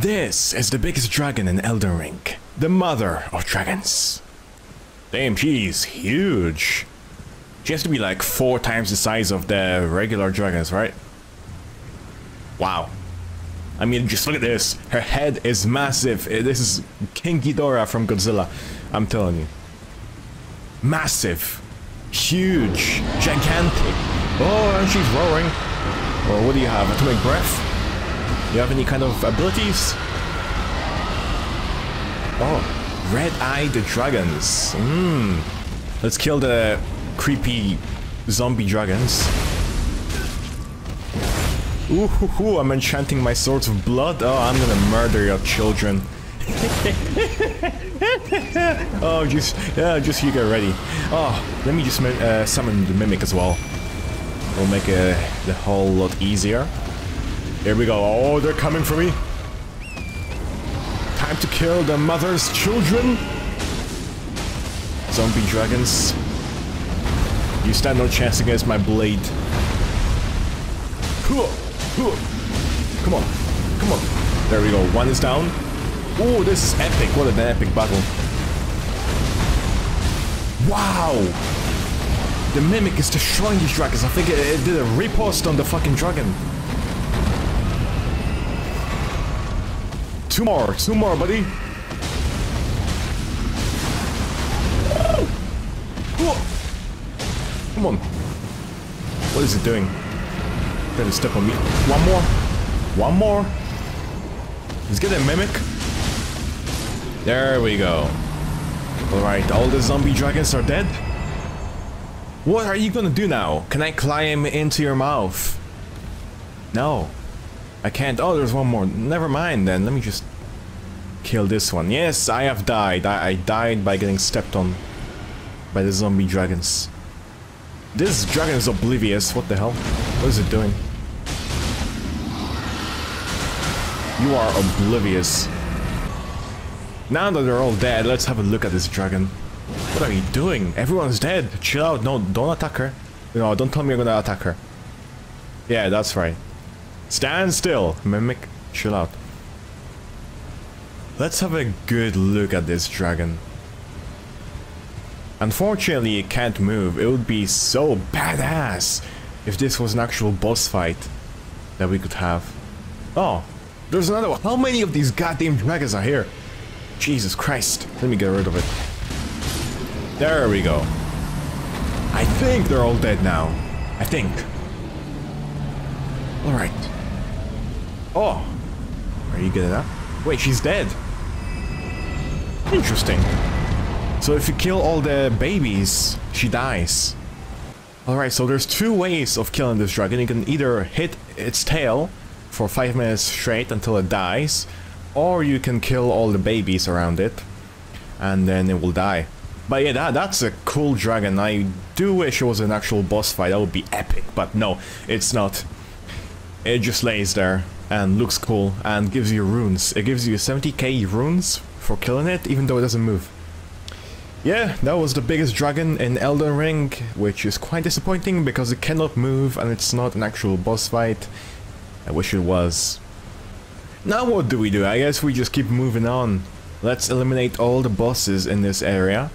This is the biggest dragon in Elden Ring. The mother of dragons. Damn, she's huge. She has to be like four times the size of the regular dragons, right? Wow. I mean, just look at this. Her head is massive. Uh, This is King Ghidorah from Godzilla. I'm telling you. Massive. Huge. Gigantic. Oh, and she's roaring. Or what do you have? Atomic breath? You have any kind of abilities? Oh, red-eyed dragons. Mmm. Let's kill the creepy zombie dragons. Ooh, hoo, hoo, I'm enchanting my swords of blood. Oh, I'm gonna murder your children. oh, just yeah, just you get ready. Oh, let me just uh, summon the mimic as well. Will make uh, the whole lot easier. Here we go. Oh, they're coming for me. Time to kill the mother's children. Zombie dragons. You stand no chance against my blade. Come on. Come on. There we go. One is down. Oh, this is epic. What an epic battle. Wow. The Mimic is destroying these dragons. I think it, it did a riposte on the fucking dragon. Two more. Two more, buddy. Come on. What is it doing? Better step on me. One more. One more. Let's get a mimic. There we go. Alright, all the zombie dragons are dead. What are you gonna do now? Can I climb into your mouth? No. I can't. Oh, there's one more. Never mind then. Let me just kill this one. Yes, I have died. I, I died by getting stepped on by the zombie dragons. This dragon is oblivious. What the hell? What is it doing? You are oblivious. Now that they're all dead, let's have a look at this dragon. What are you doing? Everyone's dead. Chill out. No, don't attack her. No, don't tell me you're gonna attack her. Yeah, that's right. Stand still, Mimic. Chill out. Let's have a good look at this dragon. Unfortunately, it can't move. It would be so badass if this was an actual boss fight that we could have. Oh, there's another one. How many of these goddamn dragons are here? Jesus Christ. Let me get rid of it. There we go. I think they're all dead now. I think. Alright. Oh. Are you getting that? Wait, she's dead. Interesting. So if you kill all the babies, she dies. Alright, so there's two ways of killing this dragon. You can either hit its tail for 5 minutes straight until it dies, or you can kill all the babies around it, and then it will die. But yeah, that, that's a cool dragon. I do wish it was an actual boss fight. That would be epic, but no, it's not. It just lays there and looks cool and gives you runes. It gives you 70k runes for killing it, even though it doesn't move. Yeah, that was the biggest dragon in Elden Ring, which is quite disappointing because it cannot move and it's not an actual boss fight. I wish it was. Now what do we do? I guess we just keep moving on. Let's eliminate all the bosses in this area.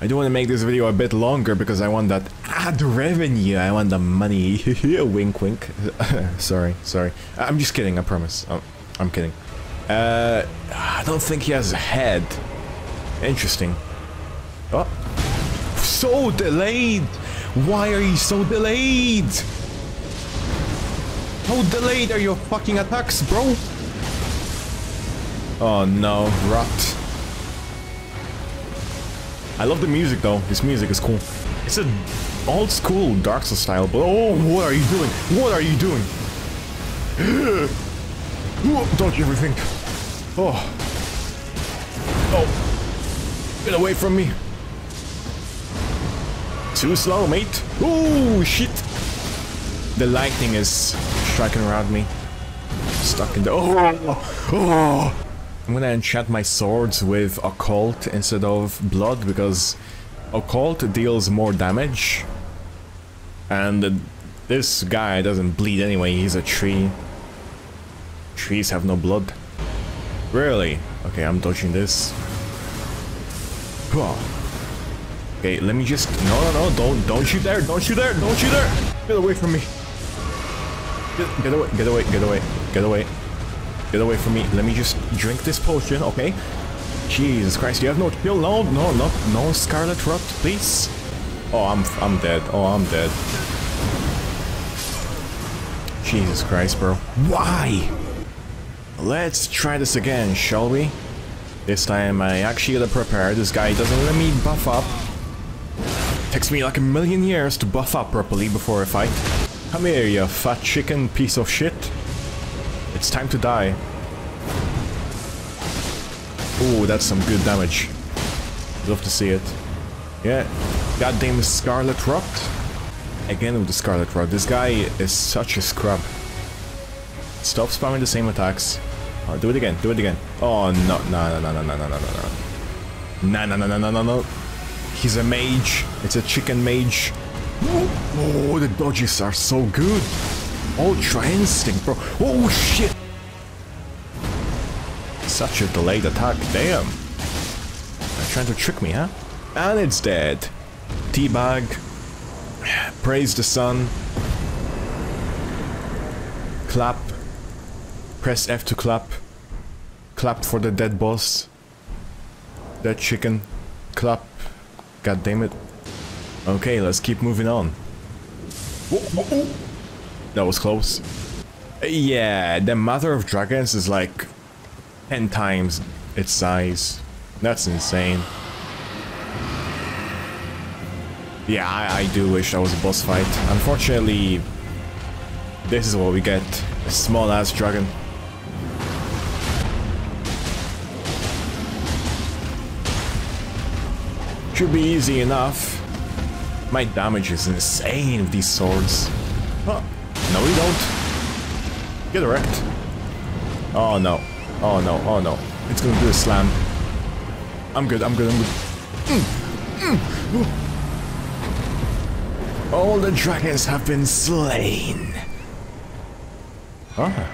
I do want to make this video a bit longer because I want that ad revenue. I want the money. wink wink. sorry, sorry. I'm just kidding, I promise. I'm, I'm kidding. Uh, I don't think he has a head. Interesting. Oh. So delayed! Why are you so delayed? How delayed are your fucking attacks, bro? Oh no, rot. I love the music though. This music is cool. It's a old school Dark Souls style, but oh, what are you doing? What are you doing? Don't you ever think? Oh. Oh. Get away from me. Too slow, mate. Oh, shit. The lightning is striking around me. Stuck in the... Oh! Oh! I'm gonna enchant my swords with Occult instead of Blood because Occult deals more damage. And this guy doesn't bleed anyway, he's a tree. Trees have no blood. Really? Okay, I'm dodging this. Okay, let me just... No, no, no, don't, don't you there, don't you there, don't you there! Get away from me. Get, get away, get away, get away, get away. Get away from me. Let me just drink this potion, okay? Jesus Christ, you have no kill? No, no, no, no Scarlet Rot, please? Oh, I'm, I'm dead. Oh, I'm dead. Jesus Christ, bro. Why? Let's try this again, shall we? This time I actually gotta prepare. This guy doesn't let me buff up. Takes me like a million years to buff up properly before a fight. Come here, you fat chicken piece of shit. It's time to die. Oh, that's some good damage. Love to see it. Yeah. Goddamn Scarlet Rot. Again with the Scarlet Rot. This guy is such a scrub. Stop spamming the same attacks. Oh, do it again. Do it again. Oh, no. No, no, no, no, no, no, no, no. No, no, no, no, no, no, no. He's a mage. It's a chicken mage. Oh, the dodges are so good. Ultra Instinct, bro. Oh, shit. Such a delayed attack. Damn. They're trying to trick me, huh? And it's dead. Teabag. Praise the sun. Clap. Press F to clap. Clap for the dead boss. Dead chicken. Clap. God damn it. Okay, let's keep moving on. That was close. Yeah, the Mother of Dragons is like 10 times its size. That's insane. Yeah, I, I do wish that was a boss fight. Unfortunately, this is what we get. A small ass dragon. Should be easy enough. My damage is insane with these swords. Oh, no we don't. Get wrecked. Oh no. Oh no, oh no. It's gonna do a slam. I'm good, I'm good, I'm good. Mm, mm, All the dragons have been slain. Ah,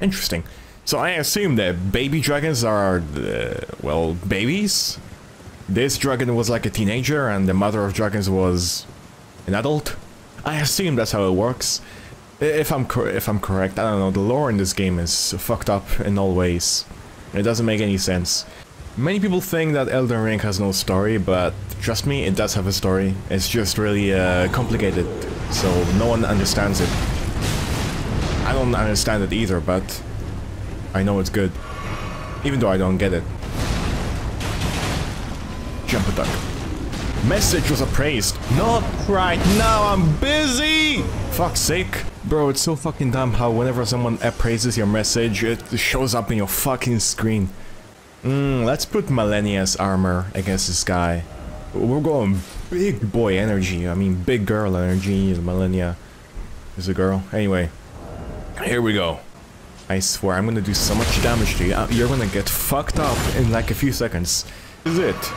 interesting. So I assume that baby dragons are, uh, well, babies? This dragon was like a teenager and the mother of dragons was an adult? I assume that's how it works. If I'm if I'm correct, I don't know, the lore in this game is fucked up in all ways. It doesn't make any sense. Many people think that Elden Ring has no story, but trust me, it does have a story. It's just really uh, complicated, so no one understands it. I don't understand it either, but I know it's good. Even though I don't get it. Jump a duck. Message was appraised. Not right now, I'm busy! Fuck's sake. Bro, it's so fucking dumb how whenever someone appraises your message, it shows up in your fucking screen. Mm, let's put Malenia's armor against this guy. We're going big boy energy. I mean, big girl energy. Malenia is a girl. Anyway, here we go. I swear, I'm gonna do so much damage to you. Uh, you're gonna get fucked up in like a few seconds. This is it.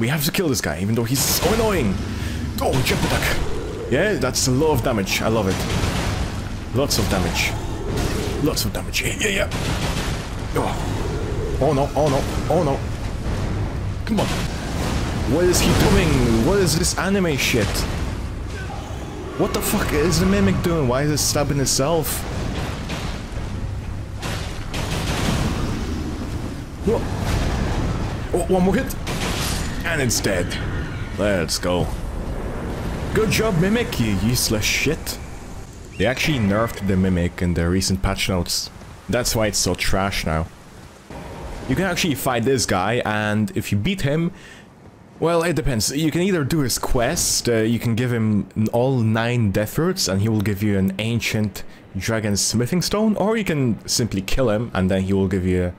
We have to kill this guy, even though he's so annoying. Oh, jump attack. Yeah, that's a lot of damage. I love it. Lots of damage. Lots of damage. Yeah, yeah, yeah. Oh. oh no, oh no, oh no. Come on. What is he doing? What is this anime shit? What the fuck is the mimic doing? Why is it stabbing itself? Whoa. Oh, one more hit. And it's dead. Let's go. Good job, Mimic, you useless shit. They actually nerfed the Mimic in the recent patch notes. That's why it's so trash now. You can actually fight this guy, and if you beat him, well, it depends. You can either do his quest, uh, you can give him all 9 death roots, and he will give you an ancient dragon smithing stone, or you can simply kill him, and then he will give you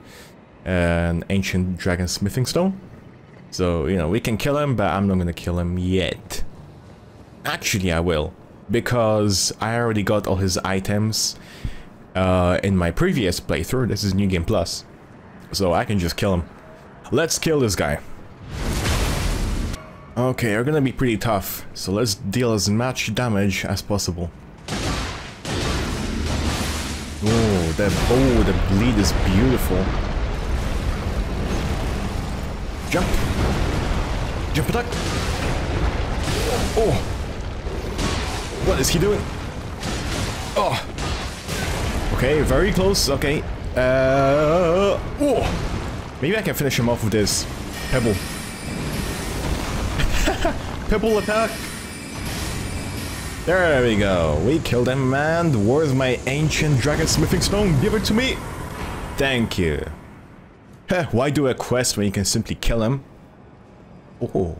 uh, an ancient dragon smithing stone. So, you know, we can kill him, but I'm not gonna kill him yet. Actually, I will. Because I already got all his items uh, in my previous playthrough. This is New Game Plus. So I can just kill him. Let's kill this guy. Okay, they're gonna be pretty tough. So let's deal as much damage as possible. Oh, that oh, the bleed is beautiful. Jump. Jump attack. Oh. What is he doing? Oh. Okay, very close. Okay. Uh. Oh. Maybe I can finish him off with this pebble. pebble attack. There we go. We killed him, man. Where's my ancient dragon smithing stone? Give it to me. Thank you. Heh, why do a quest when you can simply kill him? Oh.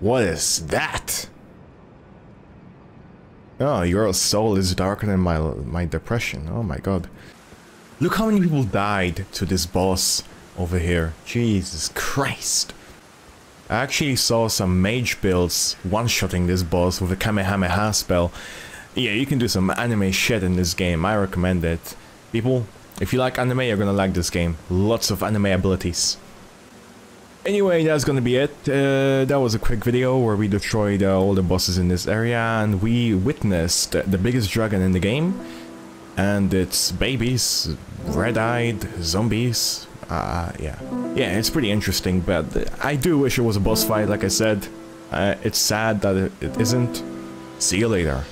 What is that? Oh, your soul is darker than my my depression. Oh my god. Look how many people died to this boss over here. Jesus Christ. I actually saw some mage builds one-shotting this boss with a Kamehameha spell. Yeah, you can do some anime shit in this game. I recommend it. People, if you like anime, you're gonna like this game. Lots of anime abilities. Anyway, that's gonna be it. Uh, that was a quick video where we destroyed uh, all the bosses in this area and we witnessed the biggest dragon in the game and its babies, red-eyed zombies, uh, yeah. Yeah, it's pretty interesting, but I do wish it was a boss fight, like I said. Uh, it's sad that it, it isn't. See you later.